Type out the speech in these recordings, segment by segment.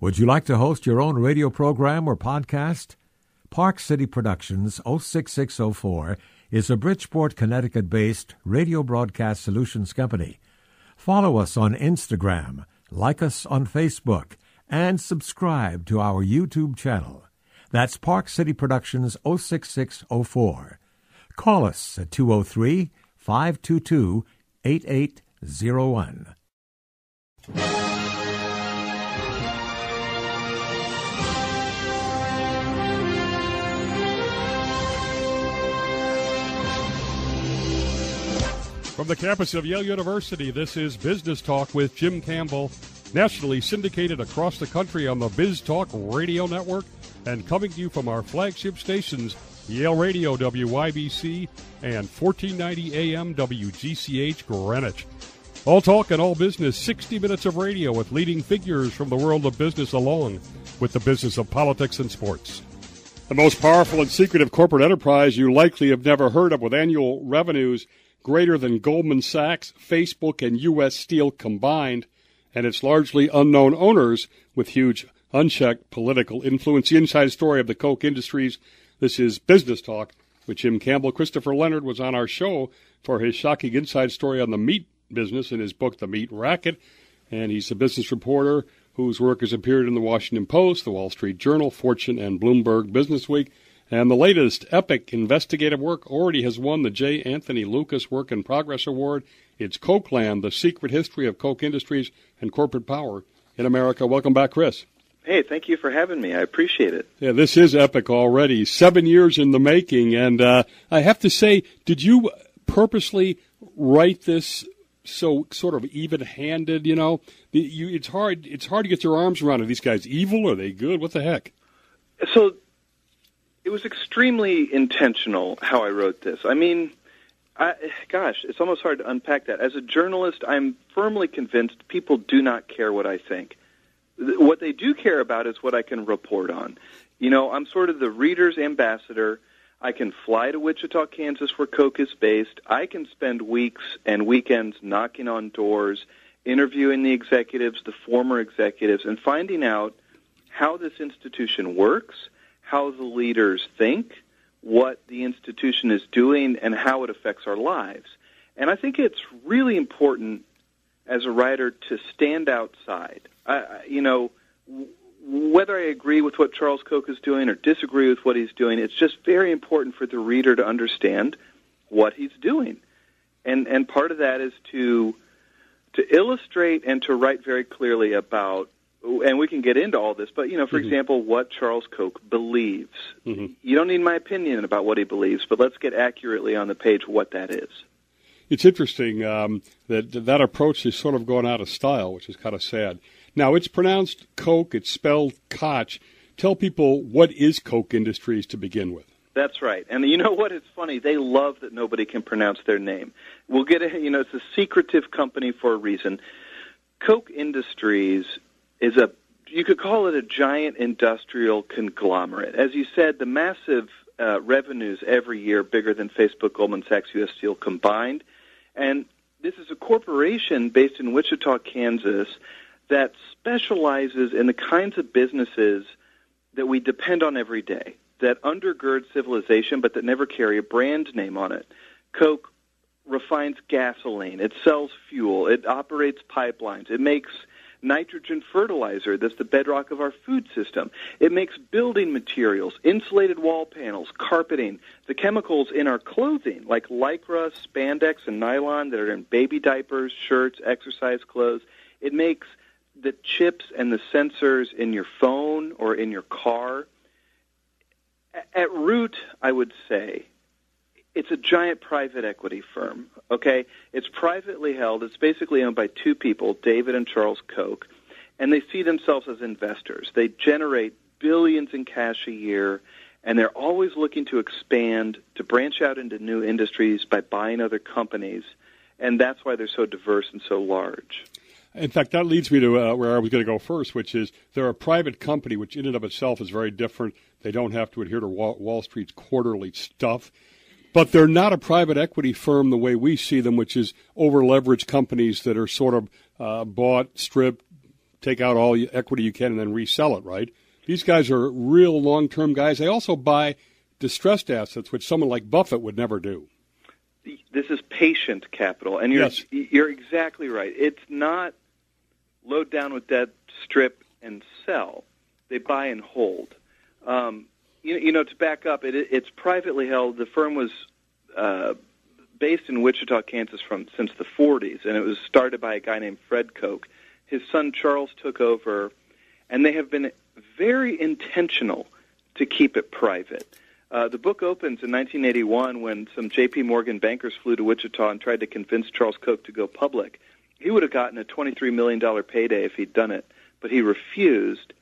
Would you like to host your own radio program or podcast? Park City Productions 06604 is a Bridgeport, Connecticut based radio broadcast solutions company. Follow us on Instagram, like us on Facebook, and subscribe to our YouTube channel. That's Park City Productions 06604. Call us at 203 522 8801. From the campus of Yale University, this is Business Talk with Jim Campbell, nationally syndicated across the country on the Biz Talk Radio Network and coming to you from our flagship stations, Yale Radio WYBC and 1490 AM WGCH Greenwich. All talk and all business, 60 minutes of radio with leading figures from the world of business along with the business of politics and sports. The most powerful and secretive corporate enterprise you likely have never heard of with annual revenues greater than Goldman Sachs, Facebook, and U.S. Steel combined, and its largely unknown owners with huge unchecked political influence. The inside story of the Koch Industries. This is Business Talk with Jim Campbell. Christopher Leonard was on our show for his shocking inside story on the meat business in his book, The Meat Racket. And he's a business reporter whose work has appeared in the Washington Post, the Wall Street Journal, Fortune, and Bloomberg Business Week. And the latest epic investigative work already has won the J. Anthony Lukas Work in Progress Award. It's Kochland, the secret history of Koch Industries and corporate power in America. Welcome back, Chris. Hey, thank you for having me. I appreciate it. Yeah, this is epic already. Seven years in the making. And uh, I have to say, did you purposely write this so sort of even-handed? You know, you, it's hard. It's hard to get your arms around. Are these guys evil? Are they good? What the heck? So it was extremely intentional how I wrote this. I mean, I, gosh, it's almost hard to unpack that. As a journalist, I'm firmly convinced people do not care what I think. What they do care about is what I can report on. You know, I'm sort of the reader's ambassador. I can fly to Wichita, Kansas, where Koch is based. I can spend weeks and weekends knocking on doors, interviewing the executives, the former executives, and finding out how this institution works – how the leaders think, what the institution is doing, and how it affects our lives. And I think it's really important as a writer to stand outside. I, you know, whether I agree with what Charles Koch is doing or disagree with what he's doing, it's just very important for the reader to understand what he's doing. And and part of that is to to illustrate and to write very clearly about and we can get into all this, but you know, for mm-hmm. example, what Charles Koch believes. Mm-hmm. You don't need my opinion about what he believes, but let's get accurately on the page what that is. It's interesting um, that that approach is sort of going out of style, which is kind of sad. Now it's pronounced Koch; it's spelled Koch. Tell people what is Koch Industries to begin with. That's right. And you know what? It's funny. They love that nobody can pronounce their name. We'll get a, you know, it's a secretive company for a reason. Koch Industries is a you could call it a giant industrial conglomerate. As you said, the massive uh, revenues every year bigger than Facebook, Goldman Sachs, U.S. Steel combined, and this is a corporation based in Wichita, Kansas, that specializes in the kinds of businesses that we depend on every day, that undergird civilization, but that never carry a brand name on it. Koch refines gasoline. It sells fuel. It operates pipelines. It makes nitrogen fertilizer that's the bedrock of our food system. It makes building materials, insulated wall panels, carpeting, the chemicals in our clothing like lycra, spandex, and nylon that are in baby diapers, shirts, exercise clothes. It makes the chips and the sensors in your phone or in your car. At root, I would say it's a giant private equity firm. Okay, it's privately held. It's basically owned by two people, David and Charles Koch, and they see themselves as investors. They generate billions in cash a year, and they're always looking to expand, to branch out into new industries by buying other companies, and that's why they're so diverse and so large. In fact, that leads me to uh, where I was going to go first, which is they're a private company, which in and of itself is very different. They don't have to adhere to Wall, Wall Street's quarterly stuff. But they're not a private equity firm the way we see them, which is over leveraged companies that are sort of uh, bought, stripped, take out all equity you can and then resell it, right? These guys are real long term guys. They also buy distressed assets, which someone like Buffett would never do. This is patient capital, and you're Yes. you're exactly right. It's not load down with debt, strip, and sell. They buy and hold. Um, you, you know, to back up, it, it's privately held. The firm was uh, based in Wichita, Kansas, from since the 40s, and it was started by a guy named Fred Koch. His son Charles took over, and they have been very intentional to keep it private. Uh, the book opens in 1981 when some J.P. Morgan bankers flew to Wichita and tried to convince Charles Koch to go public. He would have gotten a $23 million payday if he'd done it, but he refused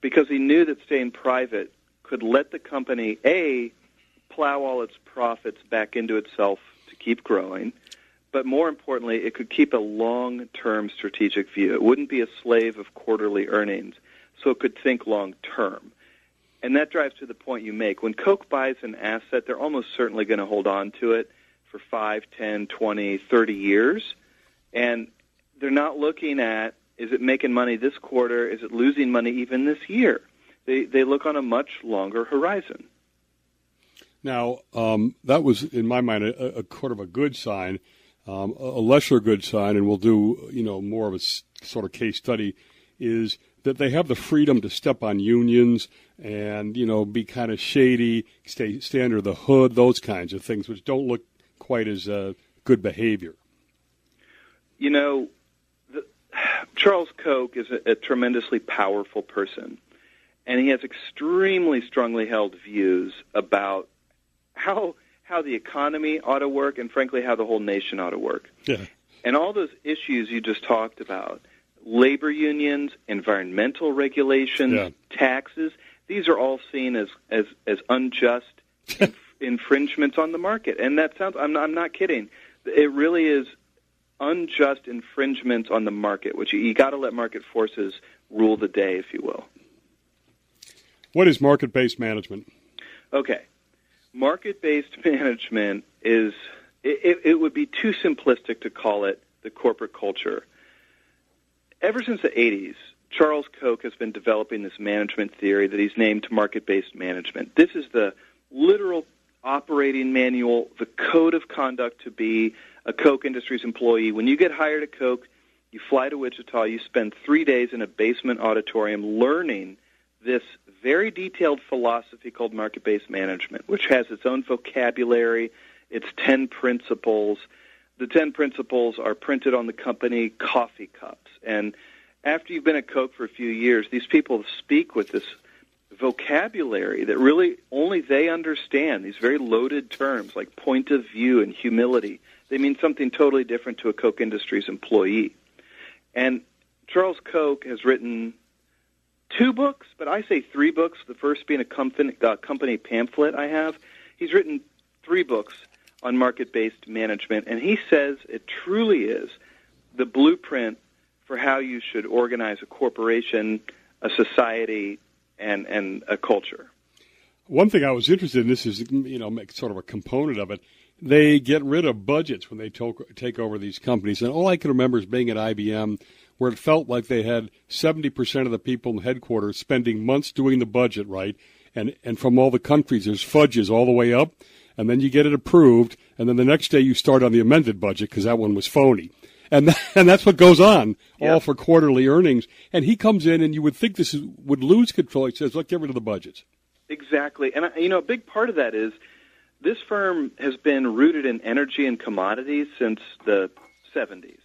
because he knew that staying private could let the company, A, plow all its profits back into itself to keep growing, but more importantly, it could keep a long term strategic view. It wouldn't be a slave of quarterly earnings, so it could think long term. And that drives to the point you make. When Koch buys an asset, they're almost certainly going to hold on to it for 5, 10, 20, 30 years. And they're not looking at is it making money this quarter? Is it losing money even this year? They, they look on a much longer horizon. Now, um, that was, in my mind, a, a sort of a good sign, um, a lesser good sign, and we'll do, you know, more of a sort of case study, is that they have the freedom to step on unions and, you know, be kind of shady, stay, stay under the hood, those kinds of things, which don't look quite as uh, good behavior. You know, the, Charles Koch is a, a tremendously powerful person, and he has extremely strongly held views about how how the economy ought to work, and frankly, how the whole nation ought to work. Yeah. And all those issues you just talked about labor unions, environmental regulations, Yeah. taxes these are all seen as, as, as unjust inf- infringements on the market. And that sounds, I'm not, I'm not kidding. It really is unjust infringements on the market, which you, you got to let market forces rule the day, if you will. What is market based management? Okay. Market based management is, it, it, would be too simplistic to call it the corporate culture. Ever since the 80s, Charles Koch has been developing this management theory that he's named market based management. This is the literal operating manual, the code of conduct to be a Koch Industries employee. When you get hired at Koch, you fly to Wichita, you spend three days in a basement auditorium learning this very detailed philosophy called market based management, which has its own vocabulary, its 10 principles. The 10 principles are printed on the company coffee cups. And after you've been at Koch for a few years, these people speak with this vocabulary that really only they understand, these very loaded terms like point of view and humility. They mean something totally different to a Koch Industries employee. And Charles Koch has written two books, but I say three books. The first being a company, uh, company pamphlet I have. He's written three books on market-based management, and he says it truly is the blueprint for how you should organize a corporation, a society, and and a culture. One thing I was interested in this is you know make sort of a component of it. They get rid of budgets when they to- take over these companies, and all I can remember is being at IBM, where it felt like they had seventy percent of the people in headquarters spending months doing the budget right, and and from all the countries there's fudges all the way up, and then you get it approved, and then the next day you start on the amended budget because that one was phony. And, and that's what goes on, all for quarterly earnings. And he comes in, and you would think this is, would lose control. He says, "Look, get rid of the budgets." Exactly, and uh, you know, a big part of that is this firm has been rooted in energy and commodities since the 70s.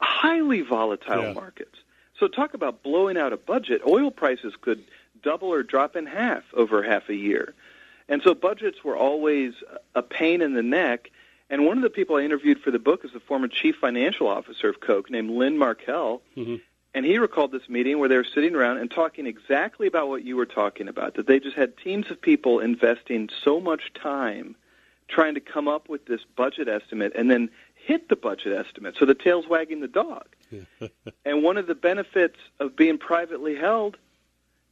Highly volatile Yeah. markets. So talk about blowing out a budget. Oil prices could double or drop in half over half a year. And so budgets were always a pain in the neck. And one of the people I interviewed for the book is the former chief financial officer of Koch named Lynn Markel. Mm-hmm. And he recalled this meeting where they were sitting around and talking exactly about what you were talking about, that they just had teams of people investing so much time trying to come up with this budget estimate and then hit the budget estimate. So the tail's wagging the dog. and one of the benefits of being privately held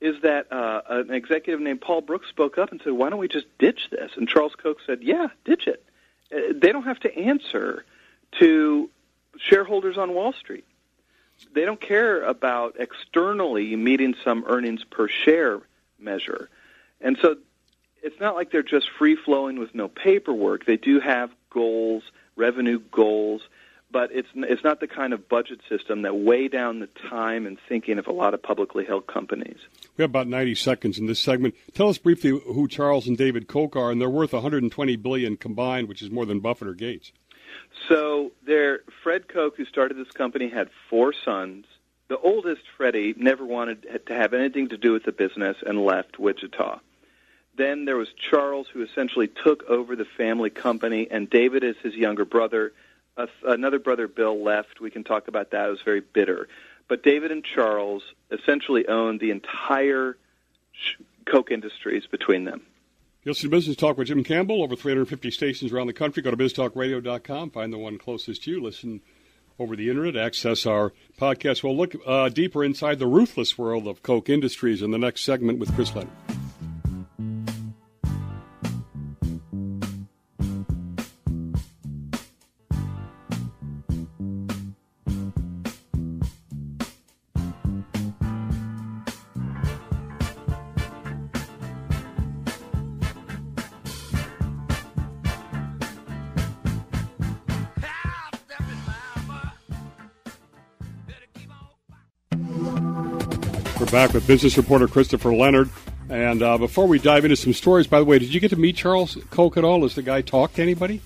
is that uh, an executive named Paul Brooks spoke up and said, "Why don't we just ditch this?" And Charles Koch said, "Yeah, ditch it. Uh, they don't have to answer to shareholders on Wall Street. they don't care about externally meeting some earnings per share measure. And so it's not like they're just free flowing with no paperwork. They do have goals, revenue goals, but it's it's not the kind of budget system that weigh down the time and thinking of a lot of publicly held companies. We have about 90 seconds in this segment. Tell us briefly who Charles and David Koch are, and they're worth 120 billion combined, which is more than Buffett or Gates. So there, Fred Koch, who started this company, had four sons. The oldest, Freddie, never wanted to have anything to do with the business and left Wichita. Then there was Charles, who essentially took over the family company, and David is his younger brother. Another brother, Bill, left. We can talk about that. It was very bitter. But David and Charles essentially owned the entire Koch Industries between them. You'll see Business Talk with Jim Campbell, over 350 stations around the country. Go to biztalkradio.com, find the one closest to you, listen over the internet, access our podcast. We'll look uh, deeper inside the ruthless world of Koch Industries in the next segment with Chris Leonard. Back with business reporter Christopher Leonard. And uh, before we dive into some stories, by the way, did you get to meet Charles Koch at all? Does the guy talk to anybody?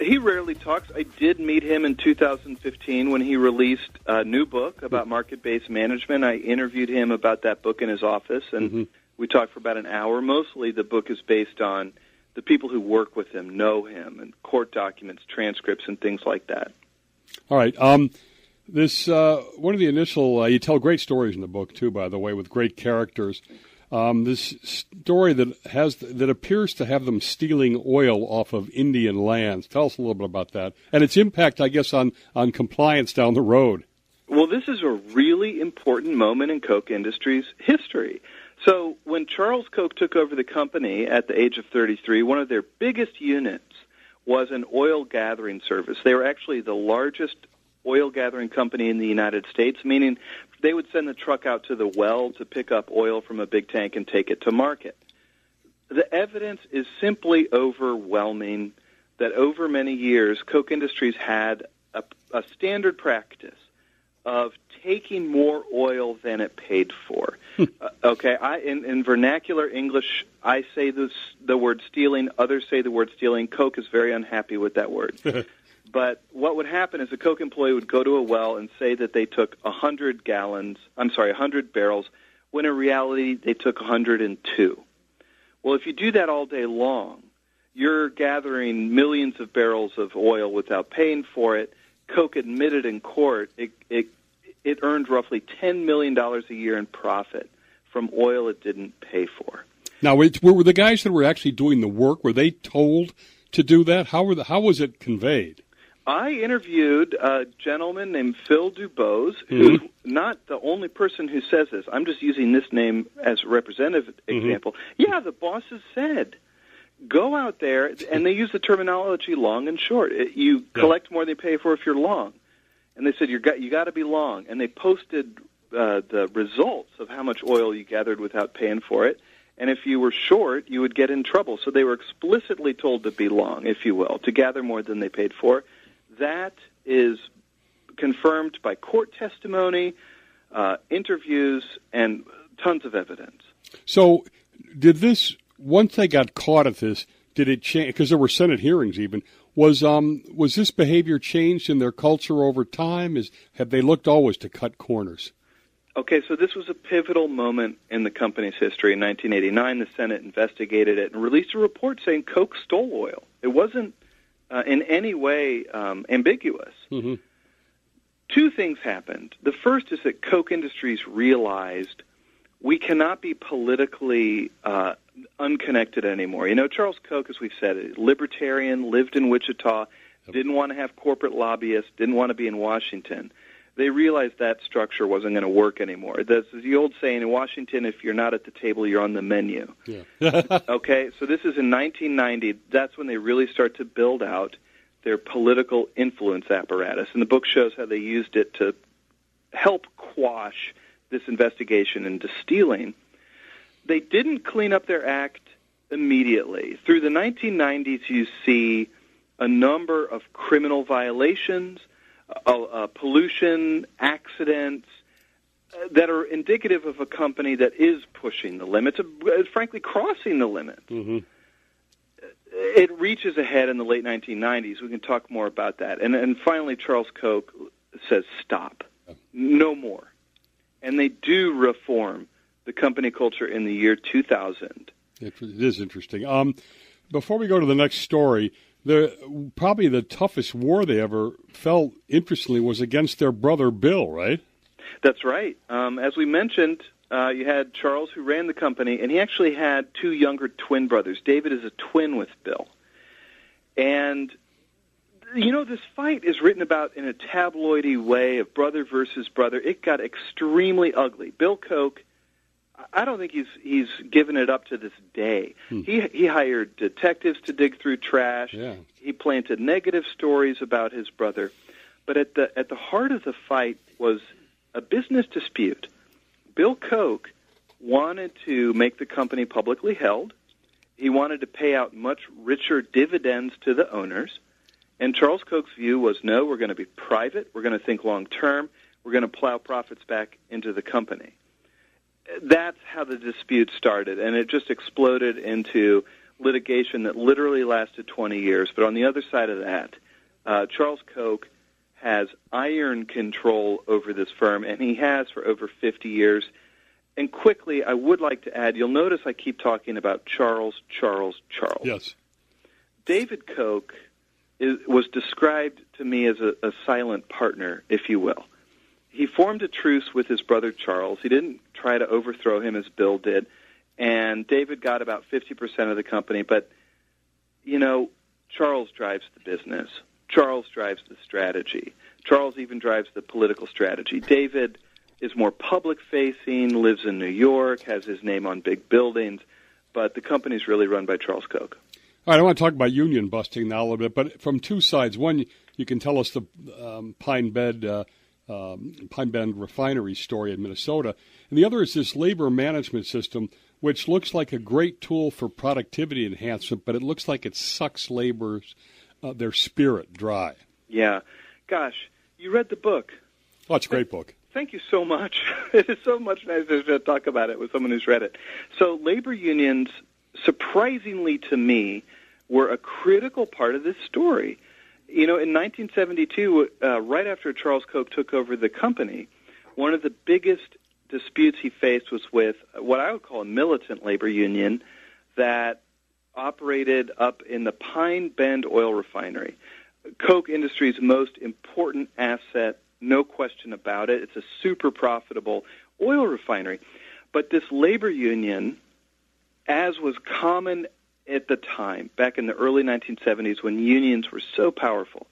He rarely talks. I did meet him in 2015 when he released a new book about market based management. I interviewed him about that book in his office, and mm-hmm. we talked for about an hour. Mostly the book is based on the people who work with him, know him, and court documents, transcripts, and things like that. All right. Um, this uh, one of the initial. Uh, you tell great stories in the book too, by the way, with great characters. Um, this story that has that appears to have them stealing oil off of Indian lands. Tell us a little bit about that and its impact, I guess, on on compliance down the road. Well, this is a really important moment in Koch Industries history. So, when Charles Koch took over the company at the age of 33, one of their biggest units was an oil gathering service. They were actually the largest oil gathering company in the United States, meaning they would send the truck out to the well to pick up oil from a big tank and take it to market. The evidence is simply overwhelming that over many years, Koch Industries had a, a standard practice of taking more oil than it paid for. uh, okay, I in, in vernacular English, I say this, the word stealing. Others say the word stealing. Koch is very unhappy with that word. But what would happen is a Koch employee would go to a well and say that they took 100 gallons, I'm sorry, 100 barrels, when in reality they took 102. Well, if you do that all day long, you're gathering millions of barrels of oil without paying for it. Koch admitted in court it, it, it earned roughly $10 million a year in profit from oil it didn't pay for. Now, were the guys that were actually doing the work, were they told to do that? How, were the, how was it conveyed? I interviewed a gentleman named Phil Dubose, who's mm-hmm. not the only person who says this. I'm just using this name as a representative mm-hmm. example. Yeah, the bosses said, go out there, and they use the terminology long and short. You yeah. collect more than you pay for if you're long. And they said, you got, you got to be long. And they posted uh, the results of how much oil you gathered without paying for it. And if you were short, you would get in trouble. So they were explicitly told to be long, if you will, to gather more than they paid for that is confirmed by court testimony, uh, interviews, and tons of evidence. So, did this once they got caught at this? Did it change? Because there were Senate hearings. Even was um was this behavior changed in their culture over time? Is have they looked always to cut corners? Okay, so this was a pivotal moment in the company's history. In 1989, the Senate investigated it and released a report saying Koch stole oil. It wasn't uh, in any way um, ambiguous. Mm-hmm. Two things happened. The first is that Koch Industries realized we cannot be politically uh, unconnected anymore. You know, Charles Koch, as we've said, libertarian, lived in Wichita, didn't want to have corporate lobbyists, didn't want to be in Washington they realized that structure wasn't going to work anymore. There's the old saying in Washington: if you're not at the table, you're on the menu. Yeah. okay, so this is in 1990. That's when they really start to build out their political influence apparatus, and the book shows how they used it to help quash this investigation into stealing. They didn't clean up their act immediately. Through the 1990s, you see a number of criminal violations, uh, uh, pollution, accidents, uh, that are indicative of a company that is pushing the limits, uh, frankly, crossing the limits. Mm-hmm. It reaches ahead in the late 1990s. We can talk more about that. And, and finally, Charles Koch says, stop. No more. And they do reform the company culture in the year 2000. It is interesting. Um, before we go to the next story, the probably the toughest war they ever felt, interestingly, was against their brother Bill, right? That's right. Um, as we mentioned, uh, you had Charles who ran the company, and he actually had two younger twin brothers. David is a twin with Bill. And, you know, this fight is written about in a tabloidy way of brother versus brother. It got extremely ugly. Bill Koch, I don't think he's he's given it up to this day. Hmm. He he hired detectives to dig through trash. Yeah. He planted negative stories about his brother. But at the at the heart of the fight was a business dispute. Bill Koch wanted to make the company publicly held. He wanted to pay out much richer dividends to the owners. And Charles Koch's view was no, we're going to be private, we're going to think long term, we're going to plow profits back into the company. That's how the dispute started, and it just exploded into litigation that literally lasted 20 years. But on the other side of that, uh, Charles Koch has iron control over this firm, and he has for over 50 years. And quickly, I would like to add, you'll notice I keep talking about Charles, Charles, Charles. Yes. David Koch is, was described to me as a, a silent partner, if you will. He formed a truce with his brother Charles. He didn't try to overthrow him as Bill did, and David got about 50% of the company. But, you know, Charles drives the business. Charles drives the strategy. Charles even drives the political strategy. David is more public facing, lives in New York, has his name on big buildings, but the company's really run by Charles Koch. All right, I want to talk about union busting now a little bit, but from two sides. One, you can tell us the um, Pine Bed. Uh, um, Pine Bend refinery story in Minnesota, and the other is this labor management system, which looks like a great tool for productivity enhancement, but it looks like it sucks labor's uh, their spirit dry. Yeah, gosh, you read the book. Oh, it's a great book. Thank you so much. it is so much nicer to talk about it with someone who's read it. So, labor unions, surprisingly to me, were a critical part of this story. You know, in 1972, uh, right after Charles Koch took over the company, one of the biggest disputes he faced was with what I would call a militant labor union that operated up in the Pine Bend oil refinery. Koch Industries' most important asset, no question about it. It's a super profitable oil refinery. But this labor union, as was common at the time, back in the early 1970s when unions were so powerful,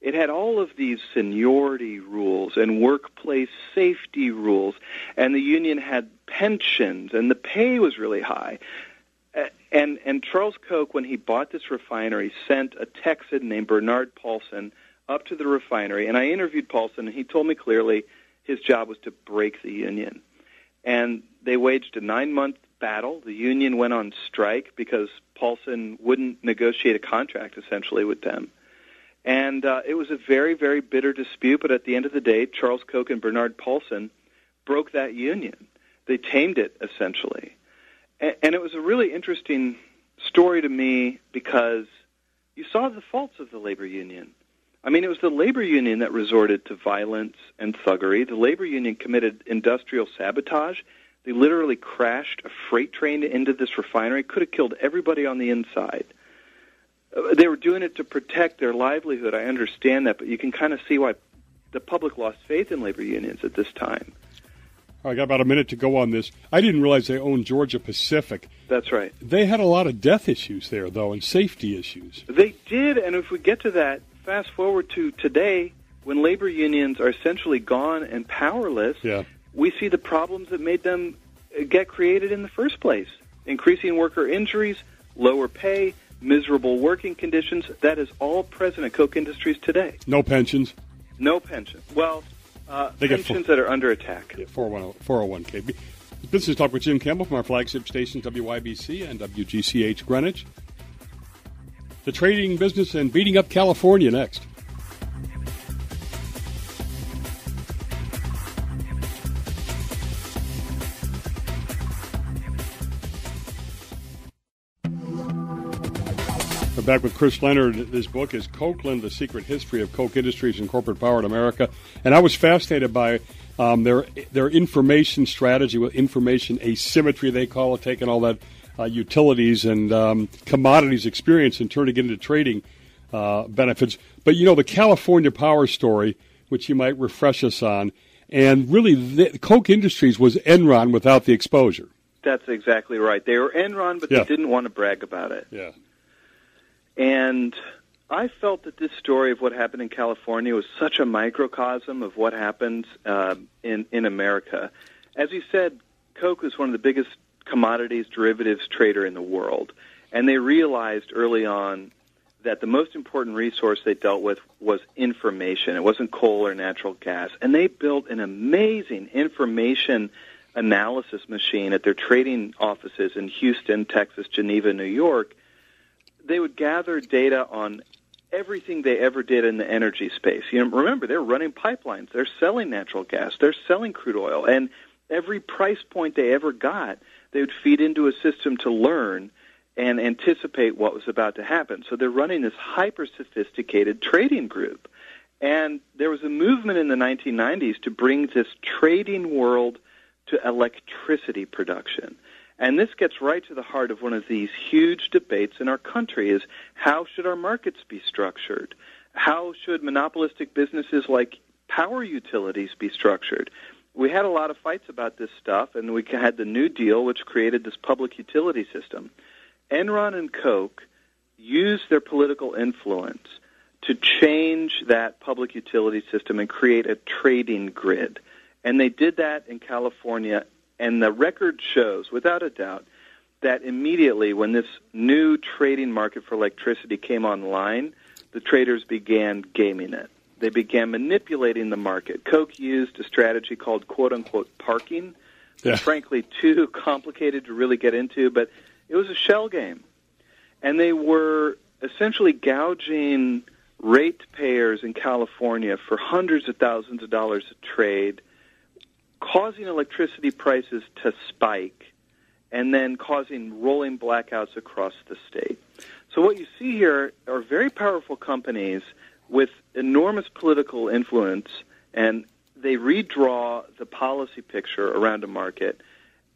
it had all of these seniority rules and workplace safety rules, and the union had pensions, and the pay was really high. And and Charles Koch, when he bought this refinery, sent a Texan named Bernard Paulson up to the refinery, and I interviewed Paulson, and he told me clearly his job was to break the union. And they waged a nine-month battle. The union went on strike because Paulson wouldn't negotiate a contract essentially with them. And uh, it was a very, very bitter dispute, but at the end of the day, Charles Koch and Bernard Paulson broke that union. They tamed it essentially. And, and it was a really interesting story to me because you saw the faults of the labor union. I mean, it was the labor union that resorted to violence and thuggery. The labor union committed industrial sabotage. They literally crashed a freight train into this refinery, could have killed everybody on the inside. Uh, They were doing it to protect their livelihood. I understand that, but you can kind of see why the public lost faith in labor unions at this time. I got about a minute to go on this. I didn't realize they owned Georgia Pacific. That's right. They had a lot of death issues there, though, and safety issues. They did, and if we get to that, fast forward to today, when labor unions are essentially gone and powerless, Yeah. We see the problems that made them uh, get created in the first place. Increasing worker injuries, lower pay, miserable working conditions. That is all present at Koch Industries today. No pensions. No pension. Well, Uh, They pensions full- that are under attack. Yeah, 401k. Business Talk with Jim Campbell from our flagship stations, WYBC and WGCH Greenwich. The trading business and beating up California next. Back with Chris Leonard. His book is Kochland, The Secret History of Koch Industries and Corporate Power in America. And I was fascinated by um, their, their information strategy, with information asymmetry, they call it, taking all that uh, utilities and um, commodities experience and turning it into trading uh, benefits. But, you know, the California power story, which you might refresh us on, and really, the, Koch Industries was Enron without the exposure. That's exactly right. They were Enron, but Yeah. they didn't want to brag about it. Yeah. And I felt that this story of what happened in California was such a microcosm of what happens uh, in in America. As you said, Koch is one of the biggest commodities derivatives trader in the world, and they realized early on that the most important resource they dealt with was information. It wasn't coal or natural gas, and they built an amazing information analysis machine at their trading offices in Houston, Texas, Geneva, New York they would gather data on everything they ever did in the energy space. You know, remember they're running pipelines, they're selling natural gas, they're selling crude oil, and every price point they ever got, they would feed into a system to learn and anticipate what was about to happen. So they're running this hyper sophisticated trading group. And there was a movement in the 1990s to bring this trading world to electricity production. And this gets right to the heart of one of these huge debates in our country is how should our markets be structured? How should monopolistic businesses like power utilities be structured? We had a lot of fights about this stuff, and we had the New Deal, which created this public utility system. Enron and Koch used their political influence to change that public utility system and create a trading grid. And they did that in California and the record shows, without a doubt, that immediately when this new trading market for electricity came online, the traders began gaming it. They began manipulating the market. Koch used a strategy called quote unquote parking. Yeah. Frankly, too complicated to really get into, but it was a shell game. And they were essentially gouging ratepayers in California for hundreds of thousands of dollars a trade causing electricity prices to spike and then causing rolling blackouts across the state. So what you see here are very powerful companies with enormous political influence and they redraw the policy picture around a market,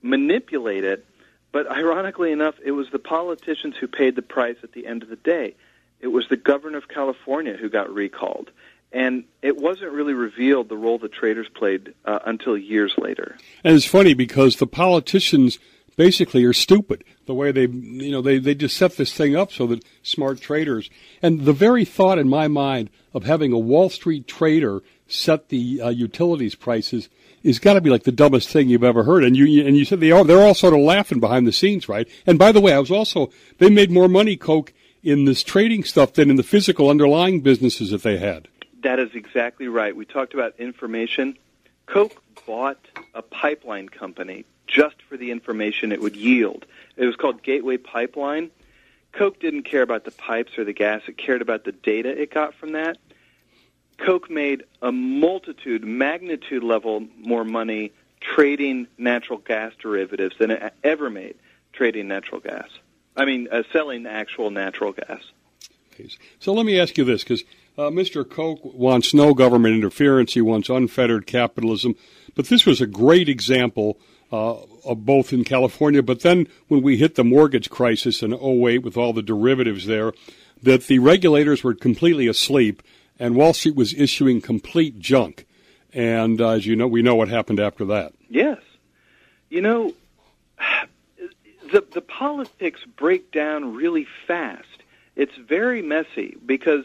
manipulate it, but ironically enough, it was the politicians who paid the price at the end of the day. It was the governor of California who got recalled and it wasn't really revealed the role the traders played uh, until years later. And it's funny because the politicians basically are stupid. The way they, you know, they, they just set this thing up so that smart traders, and the very thought in my mind of having a Wall Street trader set the uh, utilities prices is got to be like the dumbest thing you've ever heard. And you, and you said they are, they're all sort of laughing behind the scenes, right? And by the way, I was also, they made more money, Koch, in this trading stuff than in the physical underlying businesses that they had. That is exactly right. We talked about information. Koch bought a pipeline company just for the information it would yield. It was called Gateway Pipeline. Koch didn't care about the pipes or the gas, it cared about the data it got from that. Koch made a multitude, magnitude level more money trading natural gas derivatives than it ever made trading natural gas. I mean, uh, selling actual natural gas. So let me ask you this, because uh, Mr. Koch wants no government interference. He wants unfettered capitalism. But this was a great example uh, of both in California, but then when we hit the mortgage crisis in 08 with all the derivatives there, that the regulators were completely asleep and Wall Street was issuing complete junk. And uh, as you know, we know what happened after that. Yes. You know, the the politics break down really fast. It's very messy because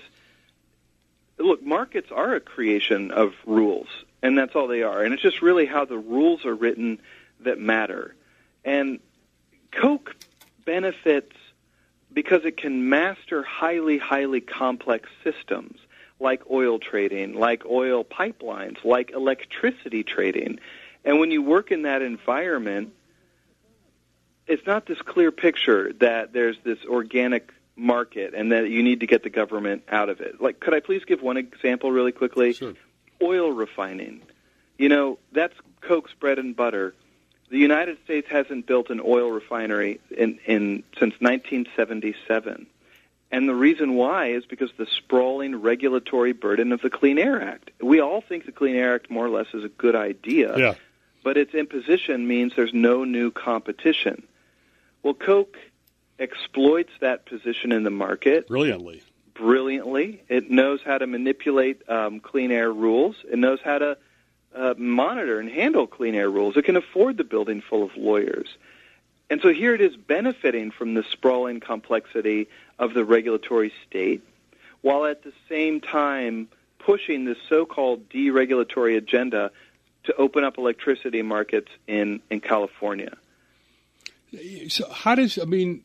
look, markets are a creation of rules, and that's all they are. And it's just really how the rules are written that matter. And Koch benefits because it can master highly, highly complex systems like oil trading, like oil pipelines, like electricity trading. And when you work in that environment, it's not this clear picture that there's this organic market and that you need to get the government out of it. Like, could I please give one example really quickly? Sure. Oil refining. You know, that's Koch's bread and butter. The United States hasn't built an oil refinery in, in since 1977. And the reason why is because the sprawling regulatory burden of the Clean Air Act. We all think the Clean Air Act more or less is a good idea, Yeah. but its imposition means there's no new competition. Well, Koch exploits that position in the market Brilliantly. brilliantly. It knows how to manipulate um, clean air rules. It knows how to uh, monitor and handle clean air rules. It can afford the building full of lawyers. And so here it is benefiting from the sprawling complexity of the regulatory state, while at the same time pushing this so-called deregulatory agenda to open up electricity markets in, in California. So how does I mean?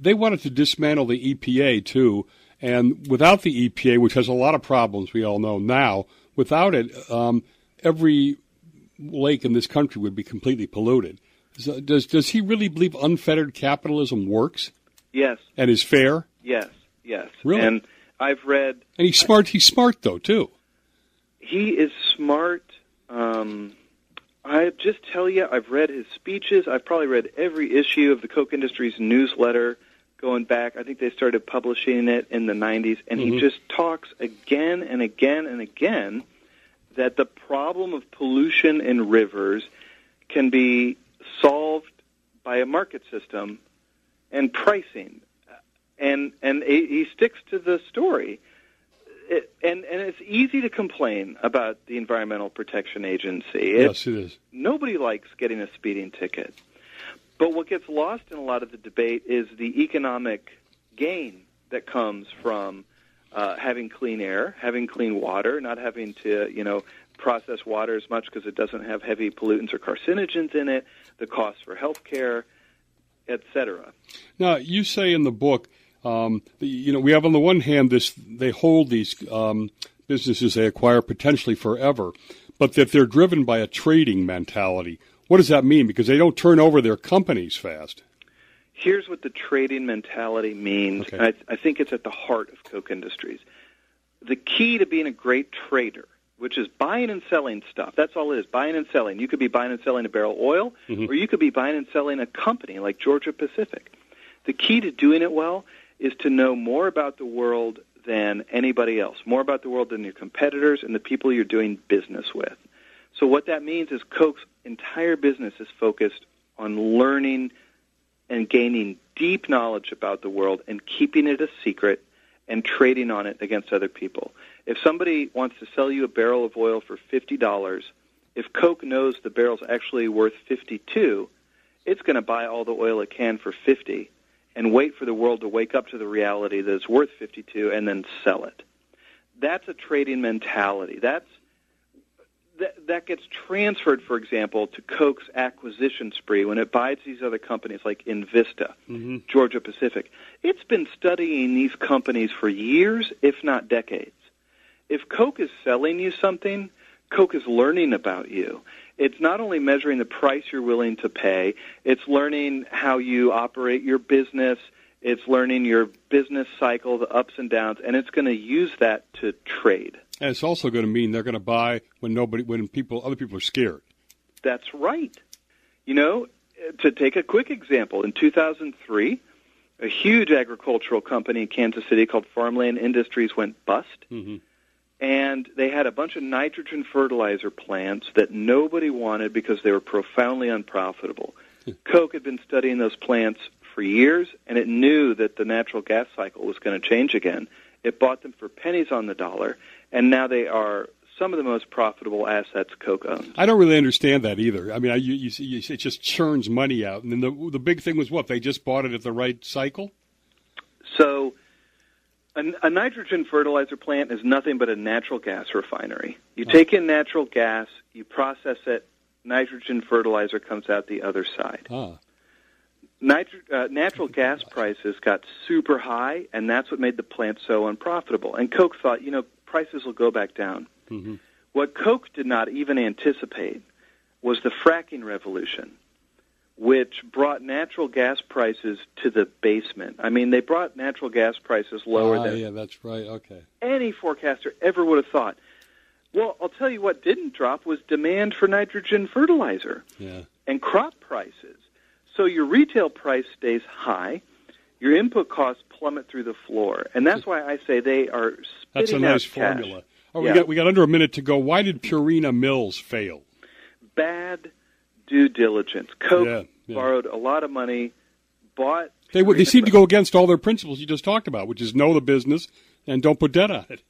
They wanted to dismantle the EPA too, and without the EPA, which has a lot of problems, we all know now. Without it, um, every lake in this country would be completely polluted. So does does he really believe unfettered capitalism works Yes, and is fair? yes, yes. Really? And I've read And he's smart. He's smart though too. he is smart. Um, I just tell you, I've read his speeches. I've probably read every issue of the Koch Industries newsletter going back. I think they started publishing it in the 90s, and Mhm. he just talks again and again and again that the problem of pollution in rivers can be solved by a market system and pricing. And and he he sticks to the story it, and and it's easy to complain about the Environmental Protection Agency. It, yes, it is. Nobody likes getting a speeding ticket, but what gets lost in a lot of the debate is the economic gain that comes from uh, having clean air, having clean water, not having to you know process water as much because it doesn't have heavy pollutants or carcinogens in it. The cost for health care, et cetera. Now, you say in the book, um, you know, we have on the one hand this they hold these um, businesses they acquire potentially forever, but that they're driven by a trading mentality. What does that mean? Because they don't turn over their companies fast. Here's what the trading mentality means, Okay. and I, I think it's at the heart of Koch Industries. The key to being a great trader, which is buying and selling stuff, that's all it is, buying and selling. You could be buying and selling a barrel of oil, Mhm. or you could be buying and selling a company like Georgia Pacific. The key to doing it well is to know more about the world than anybody else, more about the world than your competitors and the people you're doing business with. So what that means is Koch's entire business is focused on learning and gaining deep knowledge about the world and keeping it a secret and trading on it against other people. If somebody wants to sell you a barrel of oil for $50, if Koch knows the barrel's actually worth 52, it's going to buy all the oil it can for 50 and wait for the world to wake up to the reality that it's worth 52 and then sell it. That's a trading mentality. That's that, that gets transferred, for example, to Koch's acquisition spree when it buys these other companies like Invista, Mm-hmm. Georgia Pacific. It's been studying these companies for years, if not decades. If Koch is selling you something, Koch is learning about you. It's not only measuring the price you're willing to pay, it's learning how you operate your business, it's learning your business cycle, the ups and downs, and it's going to use that to trade. And it's also going to mean they're going to buy when nobody, when people, other people are scared. That's right. You know, to take a quick example, in 2003, a huge agricultural company in Kansas City called Farmland Industries went bust, Mm-hmm. and they had a bunch of nitrogen fertilizer plants that nobody wanted because they were profoundly unprofitable. Koch had been studying those plants for years, and it knew that the natural gas cycle was going to change again. It bought them for pennies on the dollar, and now they are some of the most profitable assets Koch owns. I don't really understand that either. I mean, I, you, you, you, it just churns money out. And then the the big thing was what they just bought it at the right cycle. So, a, a nitrogen fertilizer plant is nothing but a natural gas refinery. You Oh. take in natural gas, you process it, nitrogen fertilizer comes out the other side. Ah, Nitro, uh, natural gas prices got super high, and that's what made the plant so unprofitable. And Koch thought, you know, prices will go back down. Mm-hmm. What Koch did not even anticipate was the fracking revolution, which brought natural gas prices to the basement. I mean, they brought natural gas prices lower ah, than yeah, that's right. Okay. any forecaster ever would have thought. Well, I'll tell you what didn't drop was demand for nitrogen fertilizer Yeah. and crop prices. So your retail price stays high, your input costs plummet through the floor, and that's why I say they are That's a nice formula. Oh, Yeah. we got we got under a minute to go. Why did Purina Mills fail? Bad due diligence. Koch Yeah, yeah. borrowed a lot of money, bought. They would- they seem to go against all their principles you just talked about, which is know the business and don't put debt on it.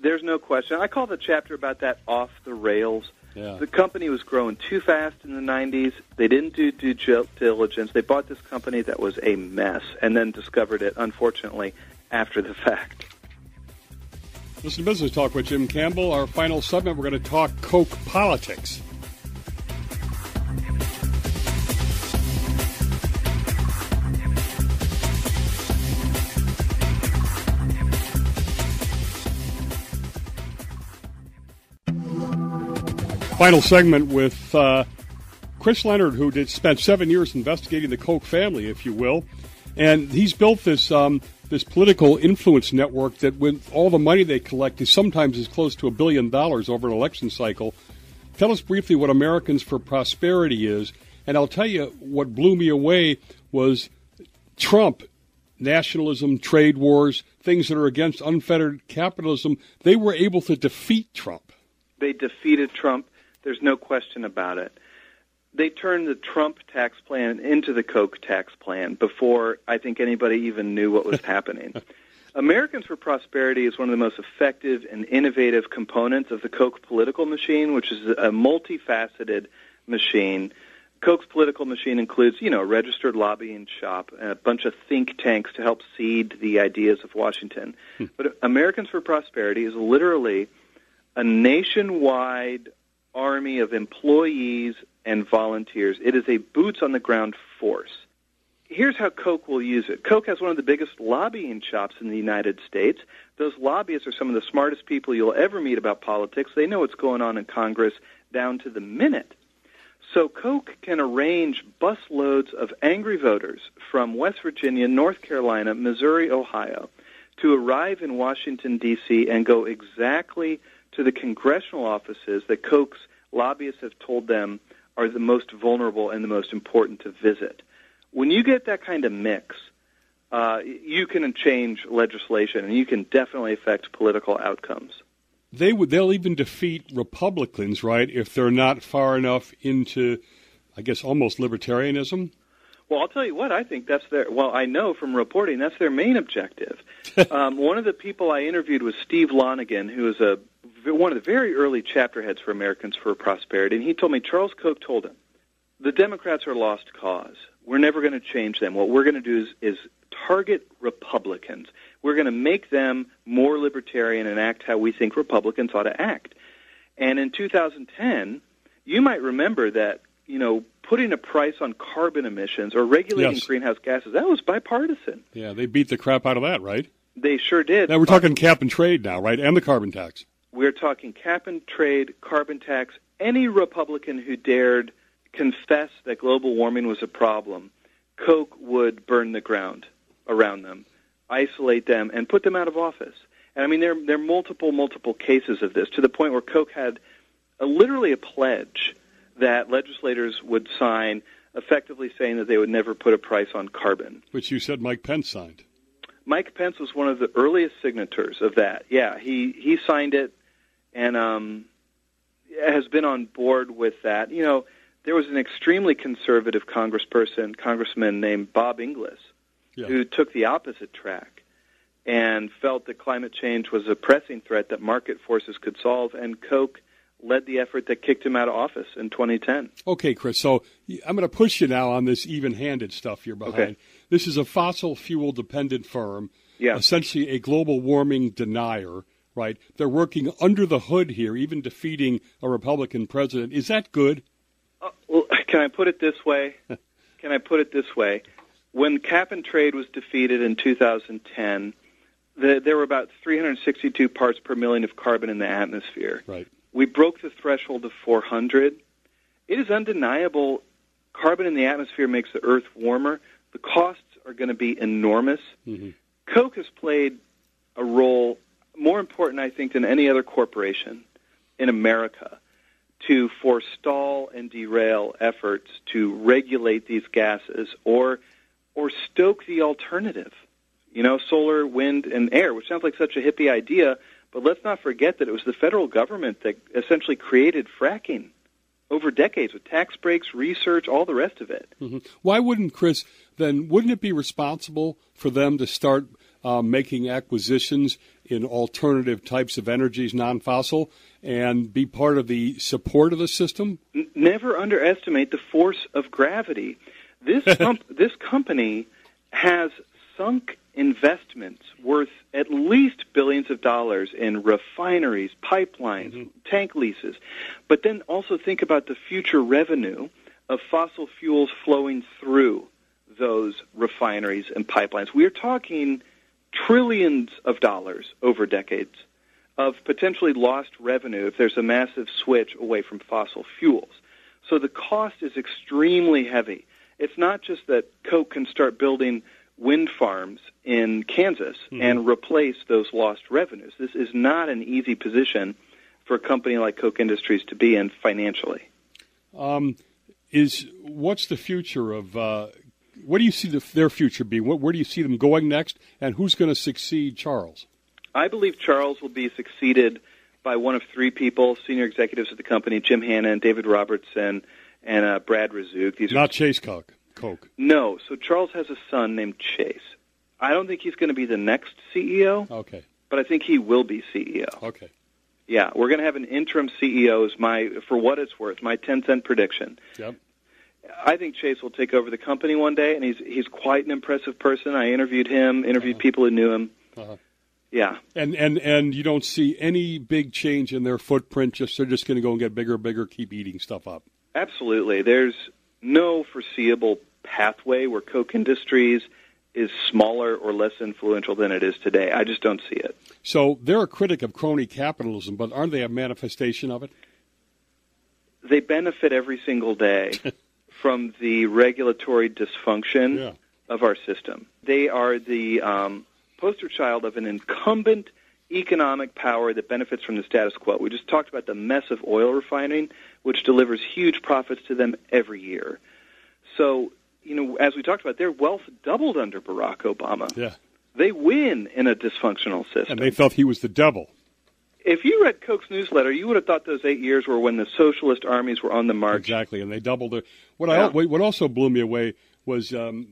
There's no question. I call the chapter about that off the rails. Yeah. The company was growing too fast in the 90s. They didn't do due diligence. They bought this company that was a mess and then discovered it, unfortunately, after the fact. Listen to Business Talk with Jim Campbell. Our final segment, we're going to talk Koch politics. Final segment with uh, Chris Leonard, who did spent seven years investigating the Koch family, if you will, and he's built this um, this political influence network that, with all the money they collect, is sometimes as close to a billion dollars over an election cycle. Tell us briefly what Americans for Prosperity is, and I'll tell you what blew me away was Trump, nationalism, trade wars, things that are against unfettered capitalism. They were able to defeat Trump. They defeated Trump. There's no question about it. They turned the Trump tax plan into the Koch tax plan before I think anybody even knew what was happening. Americans for Prosperity is one of the most effective and innovative components of the Koch political machine, which is a multifaceted machine. Koch's political machine includes, you know, a registered lobbying shop, and a bunch of think tanks to help seed the ideas of Washington. Hmm. But Americans for Prosperity is literally a nationwide army of employees and volunteers. It is a boots on the ground force. Here's how Koch will use it. Koch has one of the biggest lobbying shops in the United States. Those lobbyists are some of the smartest people you'll ever meet about politics. They know what's going on in Congress down to the minute. So Koch can arrange busloads of angry voters from West Virginia, North Carolina, Missouri, Ohio to arrive in Washington, D.C. and go exactly to the congressional offices that Koch's lobbyists have told them are the most vulnerable and the most important to visit. When you get that kind of mix, uh, you can change legislation and you can definitely affect political outcomes. they would they'll even defeat Republicans, right, if they're not far enough into, I guess, almost libertarianism. Well, I'll tell you what. I think that's their. Well, I know from reporting that's their main objective. um, one of the people I interviewed was Steve Lonegan, who is a one of the very early chapter heads for Americans for Prosperity, and he told me Charles Koch told him the Democrats are lost cause. We're never going to change them. What we're going to do is, is target Republicans. We're going to make them more libertarian and act how we think Republicans ought to act. And in 2010, you might remember that you know putting a price on carbon emissions or regulating Yes. greenhouse gases that was bipartisan. Yeah, they beat the crap out of that, right? They sure did. Now we're talking cap and trade now, right, and the carbon tax. We're talking cap and trade, carbon tax. Any Republican who dared confess that global warming was a problem, Koch would burn the ground around them, isolate them, and put them out of office. And I mean, there there are multiple multiple cases of this to the point where Koch had a, literally a pledge that legislators would sign, effectively saying that they would never put a price on carbon. Which you said Mike Pence signed. Mike Pence was one of the earliest signatories of that. Yeah, he he signed it and um, has been on board with that. You know, there was an extremely conservative congressperson, congressman named Bob Inglis, Yeah. who took the opposite track and felt that climate change was a pressing threat that market forces could solve, and Koch led the effort that kicked him out of office in 2010. Okay, Chris. So I'm going to push you now on this even-handed stuff you're behind. Okay. This is a fossil fuel dependent firm, Yeah. essentially a global warming denier. Right? They're working under the hood here, even defeating a Republican president. Is that good? Uh, well, can I put it this way? can I put it this way? When cap and trade was defeated in 2010, the, there were about 362 parts per million of carbon in the atmosphere. Right. We broke the threshold of 400. It is undeniable carbon in the atmosphere makes the Earth warmer. The costs are going to be enormous. Mm-hmm. Koch has played a role more important, I think, than any other corporation in America to forestall and derail efforts to regulate these gases or or stoke the alternative. You know, solar, wind, and air, which sounds like such a hippie idea, but let's not forget that it was the federal government that essentially created fracking over decades with tax breaks, research, all the rest of it. Mm-hmm. Why wouldn't Chris then? Wouldn't it be responsible for them to start uh, making acquisitions in alternative types of energies, non-fossil, and be part of the support of the system? Never underestimate the force of gravity. This com- this company has sunk investments worth at least billions of dollars in refineries, pipelines, mm-hmm. tank leases. But then also think about the future revenue of fossil fuels flowing through those refineries and pipelines. We are talking trillions of dollars over decades of potentially lost revenue if there's a massive switch away from fossil fuels. So the cost is extremely heavy. It's not just that Koch can start building wind farms in Kansas mm-hmm. and replace those lost revenues. This is not an easy position for a company like Koch Industries to be in financially. Um, is what's the future of? Uh, what do you see the, their future being? What, where do you see them going next? And who's going to succeed Charles? I believe Charles will be succeeded by one of three people, senior executives of the company: Jim Hannan, David Robertson, and uh, Brad Razook. These not are Chase Koch. Koch. No. So Charles has a son named Chase. I don't think he's going to be the next CEO. Okay. But I think he will be CEO. Okay. Yeah, we're going to have an interim CEO. Is my for what it's worth, my ten cent prediction. Yep. I think Chase will take over the company one day, and he's he's quite an impressive person. I interviewed him, interviewed uh-huh. people who knew him. Uh-huh. Yeah. And and and you don't see any big change in their footprint. Just they're just going to go and get bigger, bigger, keep eating stuff up. Absolutely. There's no foreseeable pathway where Koch Industries is smaller or less influential than it is today. I just don't see it. So they're a critic of crony capitalism, but aren't they a manifestation of it? They benefit every single day from the regulatory dysfunction yeah. of our system. They are the um, poster child of an incumbent economic power that benefits from the status quo. We just talked about the mess of oil refining, which delivers huge profits to them every year. So you know, as we talked about, their wealth doubled under Barack Obama. Yeah. They win in a dysfunctional system. And they felt he was the devil. If you read Koch's newsletter, you would have thought those eight years were when the socialist armies were on the march. Exactly, and they doubled their. What yeah. I what also blew me away was um,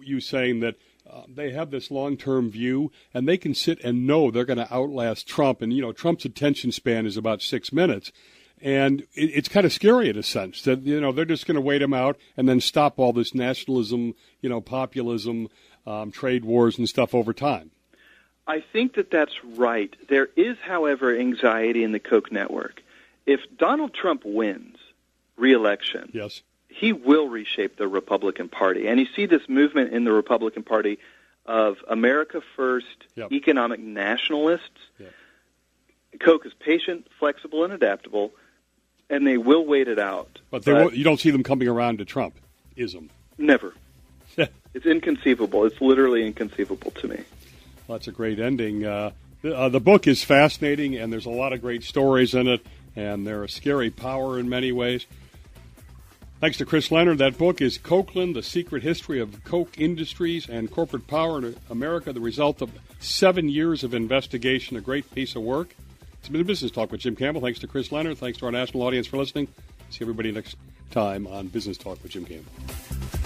you saying that uh, they have this long-term view, and they can sit and know they're going to outlast Trump. And you know, Trump's attention span is about six minutes and it, it's kind of scary in a sense that you know they're just going to wait him out and then stop all this nationalism, you know, populism, um, trade wars, and stuff over time. I think that that's right. There is, however, anxiety in the Koch network. If Donald Trump wins re-election, yes, he will reshape the Republican Party, and you see this movement in the Republican Party of America First, yep. economic nationalists. Yep. Koch is patient, flexible, and adaptable and they will wait it out. But, but you don't see them coming around to Trump, ism? Never. it's inconceivable. It's literally inconceivable to me. Well, that's a great ending. Uh, the, uh, the book is fascinating, and there's a lot of great stories in it, and they're a scary power in many ways. Thanks to Chris Leonard. That book is Kochland, The Secret History of Koch Industries and Corporate Power in America, the result of seven years of investigation. A great piece of work. It's been a business talk with Jim Campbell. Thanks to Chris Leonard. Thanks to our national audience for listening. See everybody next time on Business Talk with Jim Campbell.